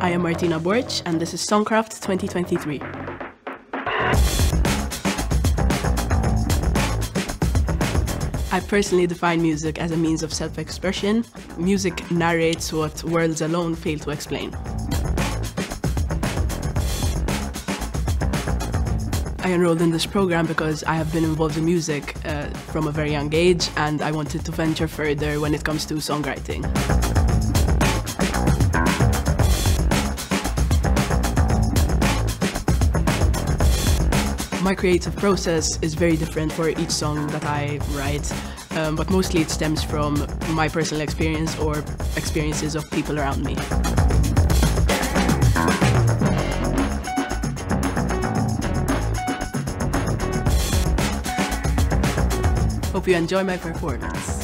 I am Martina Borg, and this is Songcraft 2023. I personally define music as a means of self expression. Music narrates what words alone fail to explain. I enrolled in this program because I have been involved in music uh, from a very young age and I wanted to venture further when it comes to songwriting. My creative process is very different for each song that I write, um, but mostly it stems from my personal experience or experiences of people around me. Hope you enjoy my performance.